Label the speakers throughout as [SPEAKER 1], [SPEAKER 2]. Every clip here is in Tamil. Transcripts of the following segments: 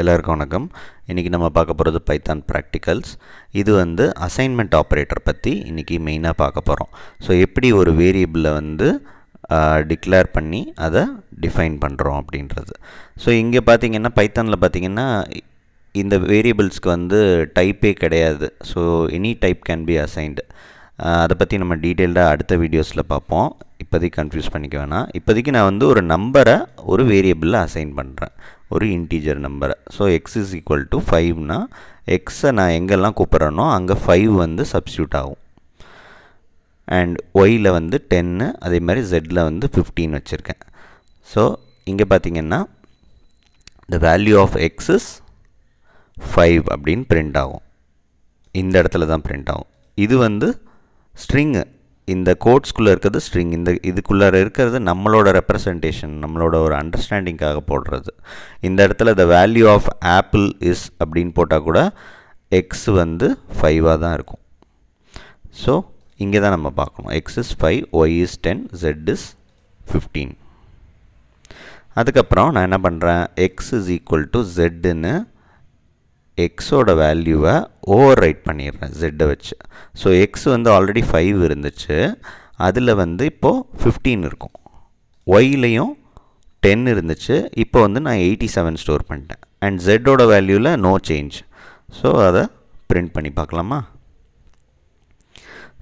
[SPEAKER 1] எல்லாருக்கும் வணக்கம். இன்றைக்கி நம்ம பார்க்க போகிறது பைத்தான் ப்ராக்டிகல்ஸ் இது வந்து அசைன்மெண்ட் ஆப்ரேட்டர் பற்றி இன்றைக்கி மெயினாக பார்க்க போகிறோம் ஸோ எப்படி ஒரு வேரியபிளை வந்து டிக்ளேர் பண்ணி அதை டிஃபைன் பண்ணுறோம் அப்படின்றது. ஸோ இங்கே பார்த்தீங்கன்னா பைத்தானில் பார்த்தீங்கன்னா இந்த வேரியபிள்ஸ்க்கு வந்து டைப்பே கிடையாது. So any type can be assigned அதை பற்றி நம்ம டீட்டெயில்டாக அடுத்த வீடியோஸில் பார்ப்போம். இப்போதைக்கு கன்ஃபியூஸ் பண்ணிக்க வேணாம். இப்போதைக்கு நான் வந்து ஒரு நம்பரை ஒரு வேரியபிளில் அசைன் பண்ணுறேன் ஒரு இன்டீஜர் நம்பரை so x is equal to ஃபைவ்னா எக்ஸை நான் எங்கெல்லாம் கூப்பிட்றேனோ அங்கே ஃபைவ் வந்து சப்ஸ்டியூட் ஆகும். அண்ட் ஒயில் வந்து டென்னு அதே மாதிரி ஜெட்டில் வந்து ஃபிஃப்டீன் வச்சுருக்கேன். ஸோ இங்கே பார்த்தீங்கன்னா the value of x is five அப்படின்னு பிரிண்ட் ஆகும். இந்த இடத்துல தான் பிரிண்ட் ஆகும். இது வந்து ஸ்ட்ரிங்கு இந்த கோட்ஸ்குள்ளே இருக்கிறது ஸ்ட்ரிங். இந்த இதுக்குள்ளே இருக்கிறது நம்மளோட ரெப்ரசன்டேஷன் நம்மளோட ஒரு அண்டர்ஸ்டாண்டிங்காக போடுறது. இந்த இடத்துல the value of apple is அப்படின்னு போட்டால் கூட எக்ஸ் வந்து ஃபைவாக தான் இருக்கும். ஸோ இங்கே தான் நம்ம பார்க்கணும். X is five y is ten z is fifteen அதுக்கப்புறம் நான் என்ன பண்ணுறேன் எக்ஸ் இஸ் ஈக்குவல் டு ஜெட்டுன்னு எக்ஸோட வேல்யூவை ஓவர் ரைட் பண்ணிடுறேன். ஜெட்டை வச்சு. ஸோ எக்ஸ் வந்து ஆல்ரெடி ஃபைவ் இருந்துச்சு. அதில் வந்து இப்போது ஃபிஃப்டீன் இருக்கும். ஒய்லையும் டென் இருந்துச்சு. இப்போ வந்து நான் எயிட்டி செவன் ஸ்டோர் பண்ணிட்டேன் அண்ட் ஜெட்டோட வேல்யூவில் நோ சேஞ்ச் ஸோ அதை பிரிண்ட் பண்ணி பார்க்கலாமா?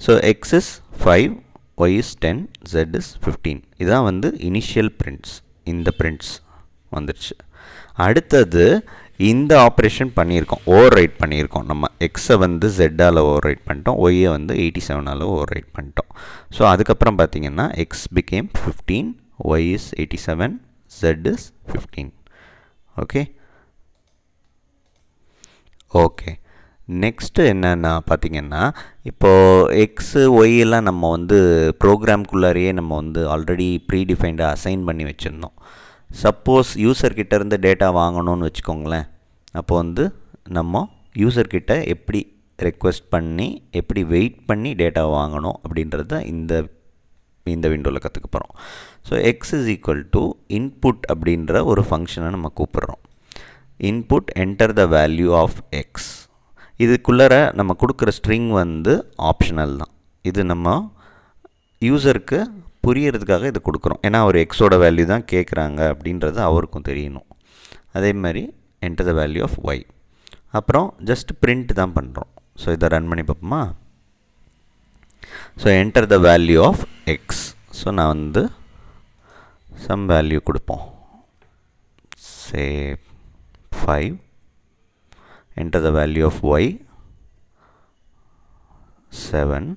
[SPEAKER 1] So x is five y is ten z is fifteen இதான் வந்து இனிஷியல் பிரிண்ட்ஸ் இந்த பிரிண்ட்ஸ் வந்துடுச்சு அடுத்தது இந்த ஆப்ரேஷன் பண்ணியிருக்கோம் ஓவர் ரைட் பண்ணியிருக்கோம். நம்ம எக்ஸை வந்து ஜெட்டால் ஓவர் ரைட் பண்ணிட்டோம் ஒய்யை வந்து எயிட்டி செவனால் ஓவர் ரைட் பண்ணிட்டோம். ஸோ அதுக்கப்புறம் பார்த்தீங்கன்னா x become fifteen y is eighty seven z is fifteen okay okay next என்னென்னா பார்த்தீங்கன்னா இப்போது எக்ஸு ஒய்யெல்லாம் நம்ம வந்து ப்ரோக்ராம்குள்ளாரையே நம்ம வந்து ஆல்ரெடி ப்ரீடிஃபைண்டாக அசைன் பண்ணி வச்சுருந்தோம். சப்போஸ் யூசர்கிட்ட இருந்து டேட்டா வாங்கணும்னு வச்சுக்கோங்களேன். அப்போ வந்து நம்ம யூசர்கிட்ட எப்படி ரெக்வெஸ்ட் பண்ணி எப்படி வெயிட் பண்ணி டேட்டா வாங்கணும் அப்படின்றத இந்த இந்த விண்டோவில் கற்றுக்க போகிறோம் so x is equal to input அப்படின்ற ஒரு ஃபங்க்ஷனை நம்ம கூப்பிட்றோம். Input enter the value of x இதுக்குள்ளே நம்ம கொடுக்குற ஸ்ட்ரிங் வந்து ஆப்ஷனல் தான். இது நம்ம யூசருக்கு புரியறதுக்காக இதை கொடுக்குறோம். ஏன்னா அவர் எக்ஸோட வேல்யூ தான் கேட்குறாங்க அப்படின்றது அவருக்கும் தெரியணும். அதே மாதிரி enter the value of y அப்புறம் ஜஸ்ட் பிரிண்ட் தான் பண்ணுறோம் ஸோ இதை ரன் பண்ணி பார்ப்போமா? So enter the value of x so நான் வந்து சம் வேல்யூ கொடுப்போம். Say five enter the value of y seven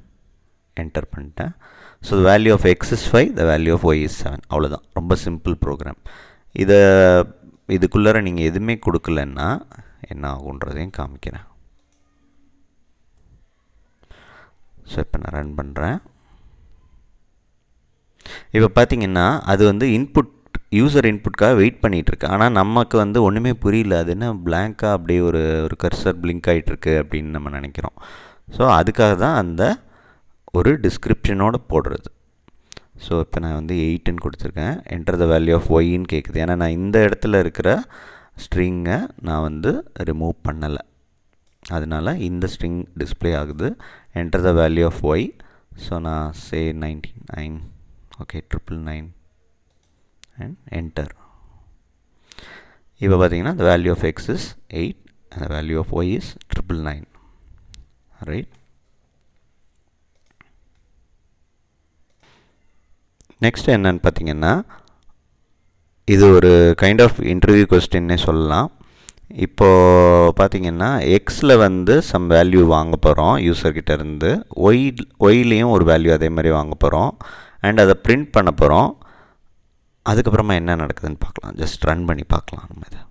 [SPEAKER 1] enter பண்ணிட்டேன். So the value of x is five the value of y is seven அவ்வளோதான் ரொம்ப சிம்பிள் ப்ரோக்ராம் இதை இதுக்குள்ளார நீங்கள் எதுவுமே கொடுக்கலன்னா என்ன ஆகுன்றதையும் காமிக்கிறேன். ஸோ இப்போ நான் ரன் பண்ணுறேன் இப்போ பார்த்தீங்கன்னா அது வந்து இன்புட் யூசர் இன்புட்காக வெயிட் பண்ணிகிட்ருக்கு ஆனால் நமக்கு வந்து ஒன்றுமே புரியல. அது என்ன பிளாங்காக அப்படியே ஒரு ஒரு கர்சர் பிளிங்க் ஆகிட்டுருக்கு அப்படின்னு நம்ம நினைக்கிறோம். ஸோ அதுக்காக தான் அந்த ஒரு டிஸ்கிரிப்ஷனோடு போடுறது. ஸோ இப்போ நான் வந்து எயிட்டுன்னு கொடுத்துருக்கேன். என்டர் த வேல்யூ ஆஃப் ஒய்ன்னு கேட்குது ஏன்னா நான் இந்த இடத்துல இருக்கிற ஸ்ட்ரிங்கை நான் வந்து ரிமூவ் பண்ணலை. அதனால் இந்த ஸ்ட்ரிங் டிஸ்பிளே ஆகுது. Enter the value of y so நான் say ninety nine okay triple nine and enter இப்போ பார்த்தீங்கன்னா the value of x is eight அந்த value of y is triple nine right next என்னன்னு பார்த்தீங்கன்னா இது ஒரு கைண்ட் ஆஃப் இன்டர்வியூ கொஸ்டின்னே சொல்லலாம். இப்போது பார்த்தீங்கன்னா எக்ஸில் வந்து சம் வேல்யூ வாங்க போகிறோம் யூசர்கிட்ட இருந்து. ஒய் ஒய்லேயும் ஒரு வேல்யூ அதே மாதிரி வாங்க போகிறோம் அண்ட் அதை பிரிண்ட் பண்ண போகிறோம் அதுக்கப்புறமா என்ன நடக்குதுன்னு பார்க்கலாம். ஜஸ்ட் ரன் பண்ணி பார்க்கலாம் நம்ம இதை.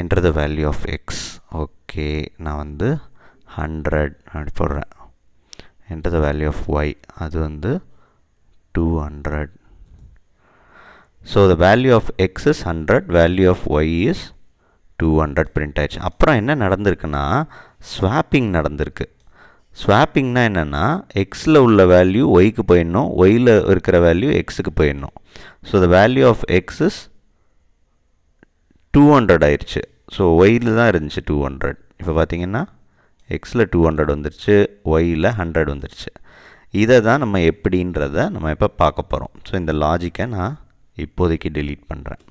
[SPEAKER 1] Enter the value of x okay நான் வந்து ஹண்ட்ரட் அப்படி போடுறேன். Enter the value of y அது வந்து two hundred so the value of x is hundred value of y is two hundred print ஆயிடுச்சு. அப்புறம் என்ன நடந்திருக்குன்னா ஸ்வாப்பிங் நடந்திருக்கு. ஸ்வாப்பிங்னா என்னென்னா எக்ஸில் உள்ள வேல்யூ ஒய்க்கு போயிடணும் ஒயில் இருக்கிற வேல்யூ எக்ஸுக்கு போயிடணும். So the value of x is two hundred ஆயிடுச்சு. ஸோ ஒயில் தான் இருந்துச்சு டூ ஹண்ட்ரட் இப்போ பார்த்தீங்கன்னா எக்ஸில் டூ ஹண்ட்ரட் வந்துருச்சு ஒயில் ஹண்ட்ரட் வந்துருச்சு. இதை தான் நம்ம எப்படின்றத நம்ம இப்போ பார்க்க போகிறோம் ஸோ இந்த லாஜிக்கை நான் இப்போதைக்கு டெலீட் பண்ணுறேன்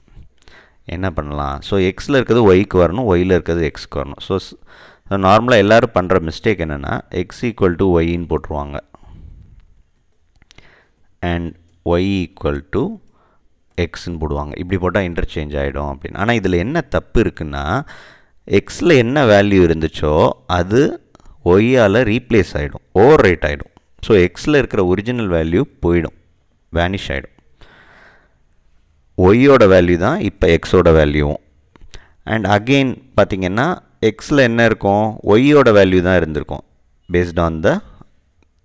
[SPEAKER 1] என்ன பண்ணலாம்? ஸோ எக்ஸில் இருக்கிறது ஒய்க்கு வரணும் ஒயில் இருக்கிறது எக்ஸ்க்கு வரணும். ஸோ நார்மலாக எல்லோரும் பண்ணுற மிஸ்டேக் என்னென்னா எக்ஸ் ஈக்குவல் டு ஒய்ன்னு போட்டுருவாங்க. அண்ட் ஒய் ஈக்குவல் டு எக்ஸ்ன்னு போடுவாங்க. இப்படி போட்டால் இன்டர்சேஞ்ச் ஆகிடும் அப்படின்னு. ஆனால் இதில் என்ன தப்பு இருக்குன்னா எக்ஸில் என்ன வேல்யூ இருந்துச்சோ அது ஒய்யால் ரீப்ளேஸ் ஆகிடும் ஓவர் ரைட் ஆகிடும் ஸோ எக்ஸில் இருக்கிற ஒரிஜினல் வேல்யூ போயிடும் வேனிஷ் ஆகிடும் ஒய்யோட வேல்யூ தான் இப்போ எக்ஸோட வேல்யூவும் அண்ட் அகெயின் பார்த்திங்கன்னா எக்ஸில் என்ன இருக்கும்? ஒய்யோட வேல்யூ தான் இருந்திருக்கும் பேஸ்ட் ஆன் த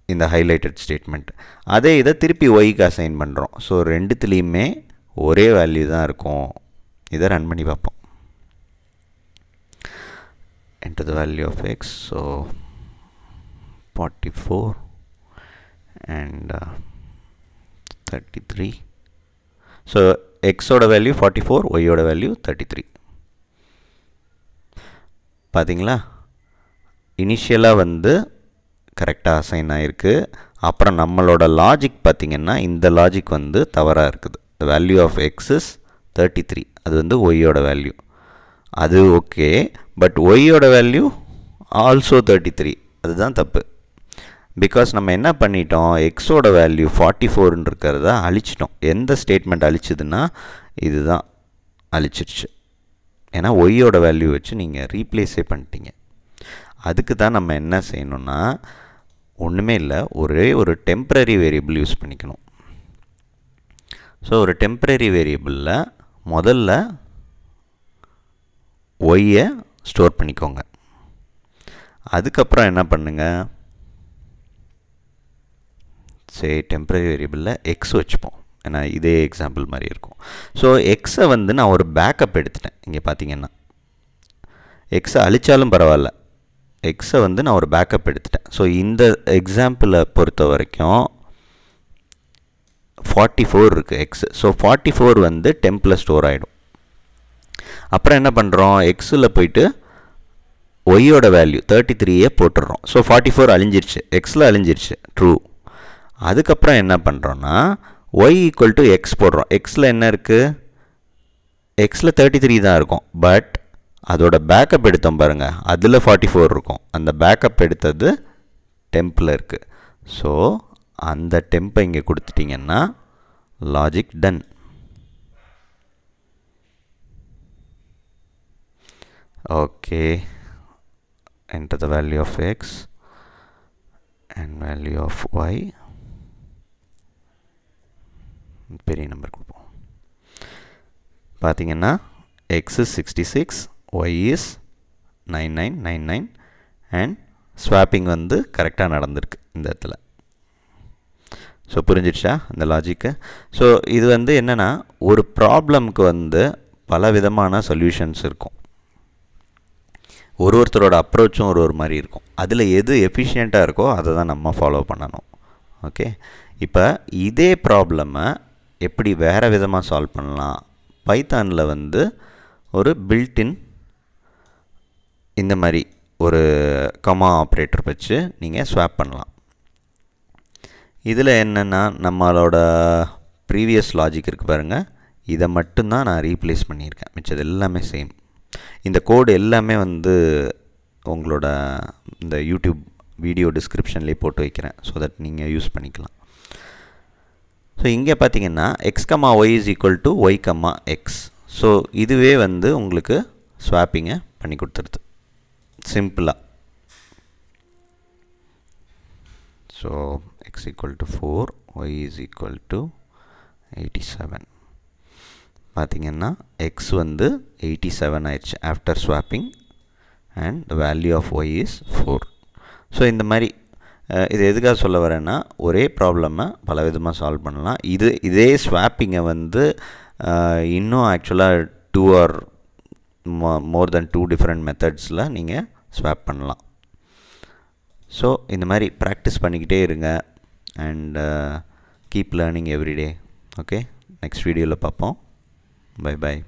[SPEAKER 1] இந்த ஹைலைட்டட் ஸ்டேட்மெண்ட் அதே இதை திருப்பி ஒய்க்கு அசைன் பண்ணுறோம் ஸோ ரெண்டுத்துலேயுமே ஒரே வேல்யூ தான் இருக்கும். இதை ரன் பண்ணி பார்ப்போம். Enter the value of x so 44 and uh, 33 so x ஓட வேல்யூ 44 y ஓட வேல்யூ 33 பார்த்தீங்களா இனிஷியலாக வந்து கரெக்டாக அசைன் ஆகிருக்கு அப்புறம் நம்மளோட லாஜிக் பார்த்திங்கன்னா இந்த லாஜிக் வந்து தவறாக இருக்குது. The value of x is thirty three அது வந்து ஒய்யோட வேல்யூ அது ஓகே பட் ஒய்யோட வேல்யூ ஆல்சோ தேர்ட்டி த்ரீ அதுதான் தப்பு. பிகாஸ் நம்ம என்ன பண்ணிட்டோம்? எக்ஸோட வேல்யூ ஃபார்ட்டி ஃபோர்னு இருக்கிறத அழிச்சிட்டோம். எந்த ஸ்டேட்மெண்ட் அழிச்சதுன்னா இதுதான் அழிச்சிருச்சு ஏன்னா ஒய்யோட வேல்யூ வச்சு நீங்கள் ரீப்ளேஸே பண்ணிட்டீங்க. அதுக்கு தான் நம்ம என்ன செய்யணும்னா ஒன்றுமே இல்லை ஒரே ஒரு டெம்ப்ரரி வேரியபிள் யூஸ் பண்ணிக்கணும். ஸோ ஒரு டெம்ப்ரரி வேரியபிளில் முதல்ல ஒய்யை ஸ்டோர் பண்ணிக்கோங்க. அதுக்கப்புறம் என்ன பண்ணுங்கள் சரி டெம்பரரி வேரியபிளில் எக்ஸ் வச்சுப்போம். ஏன்னா இதே எக்ஸாம்பிள் மாதிரி இருக்கும். ஸோ எக்ஸை வந்து நான் ஒரு பேக்கப் எடுத்துட்டேன். இங்கே பார்த்தீங்கன்னா எக்ஸை அழித்தாலும் பரவாயில்ல. எக்ஸை வந்து நான் ஒரு பேக்கப் எடுத்துட்டேன். ஸோ இந்த எக்ஸாம்பிளை பொறுத்த வரைக்கும் ஃபார்ட்டி ஃபோர் இருக்குது எக்ஸ் ஸோ ஃபார்ட்டி ஃபோர் வந்து டெம்பில் ஸ்டோர் ஆகிடும் அப்புறம் என்ன பண்ணுறோம் எக்ஸில் போயிட்டு ஒய்யோட வேல்யூ தேர்ட்டி த்ரீயே போட்டுடுறோம் ஸோ ஃபார்ட்டி ஃபோர் அழிஞ்சிருச்சு. எக்ஸில் அழிஞ்சிருச்சு. ட்ரூ அதுக்கப்புறம் என்ன பண்ணுறோன்னா ஒய் ஈக்குவல் டு எக்ஸ் போடுறோம். எக்ஸில் என்ன இருக்குது எக்ஸில் தேர்ட்டி த்ரீ தான் இருக்கும். பட் அதோட பேக்கப் எடுத்தோம் பாருங்கள் அதில் ஃபார்ட்டி ஃபோர் இருக்கும். அந்த பேக்கப் எடுத்தது டெம்பில் இருக்குது ஸோ அந்த டெம்பை இங்கே கொடுத்துட்டிங்கன்னா logic done okay. Enter the value of x and value of y. பெரிய நம்பர் கொடுப்போம். பார்த்தீங்கன்னா x is sixty six y is nine nine nine nine and swapping வந்து கரெக்டாக நடந்திருக்கு இந்த இடத்துல. ஸோ புரிஞ்சிடுச்சா இந்த லாஜிக்கு ஸோ இது வந்து என்னென்னா ஒரு ப்ராப்ளம்க்கு வந்து பல விதமான சொல்யூஷன்ஸ் இருக்கும். ஒரு ஒருத்தரோட அப்ரோச்சும் ஒரு ஒரு மாதிரி இருக்கும். அதில் எது எஃபிஷியண்ட்டாக இருக்கோ அதை தான் நம்ம ஃபாலோ பண்ணணும். ஓகே இப்போ இதே ப்ராப்ளமை எப்படி வேறு விதமாக சால்வ் பண்ணலாம்? பைத்தானில் வந்து ஒரு பில்டின் இந்த மாதிரி ஒரு கமா ஆப்ரேட்டர் வச்சு நீங்கள் ஸ்வாப் பண்ணலாம். இதில் என்னென்னா நம்மளோட ப்ரீவியஸ் லாஜிக் இருக்குது பாருங்கள் இதை மட்டும்தான் நான் ரீப்ளேஸ் பண்ணியிருக்கேன். மிச்சது எல்லாமே சேம் இந்த கோடு எல்லாமே வந்து உங்களோட இந்த யூடியூப் வீடியோ டிஸ்கிரிப்ஷன்லேயே போட்டு வைக்கிறேன். ஸோ தட் நீங்கள் யூஸ் பண்ணிக்கலாம். ஸோ இங்கே பார்த்தீங்கன்னா x comma y is equal to y comma x so இதுவே வந்து உங்களுக்கு ஸ்வாப்பிங்கை பண்ணி கொடுத்துருது. சிம்பிளாக so x equal to four y is equal to eighty seven பார்த்திங்கன்னா எக்ஸ் வந்து எயிட்டி செவன் ஆயிடுச்சு after swapping and the value of y is four so இந்த மாதிரி இது எதுக்காக சொல்ல வரேன்னா ஒரே ப்ராப்ளமை பல விதமாக சால்வ் பண்ணலாம். இது இதே ஸ்வாப்பிங்கை வந்து இன்னும் ஆக்சுவலாக two or more than two different மெத்தட்ஸில் நீங்கள் ஸ்வாப் பண்ணலாம். ஸோ இந்த மாதிரி ப்ராக்டிஸ் பண்ணிக்கிட்டே இருங்க and keep learning everyday okay next வீடியோவில் பார்ப்போம். Bye bye.